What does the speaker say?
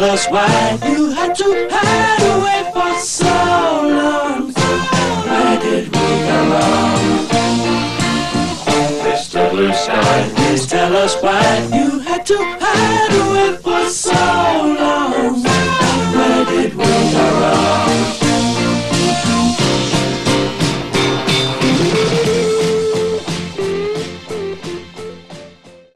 tell us why you had to hide away for so long. Where did we go wrong? Mr. Blue Sky, Please tell us why you had to hide away for so long. Where did we go wrong?